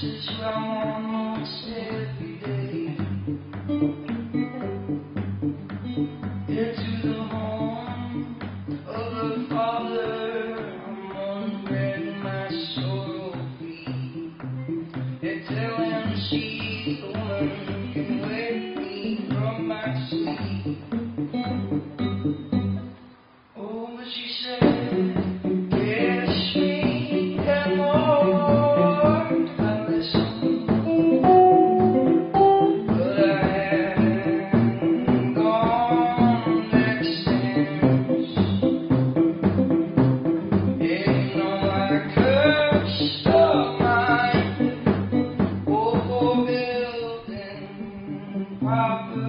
freckle message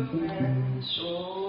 fence. Oh.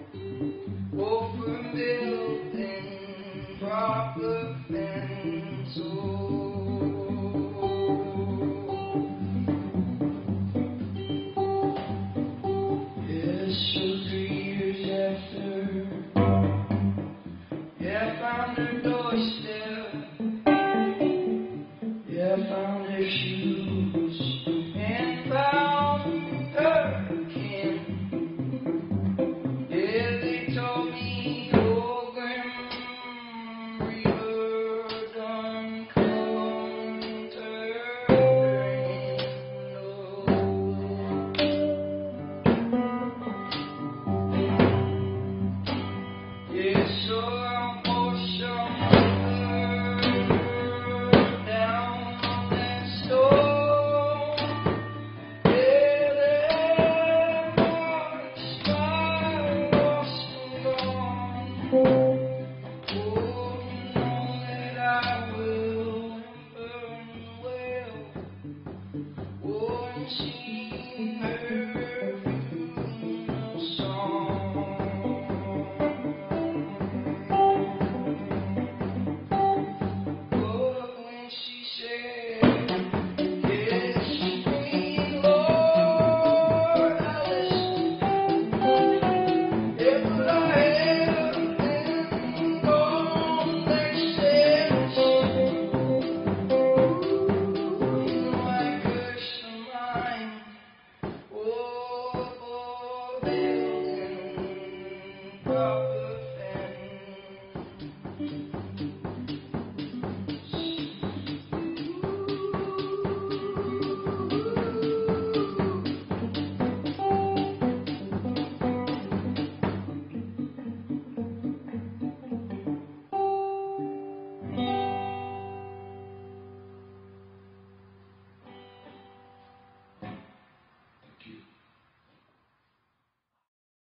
dois.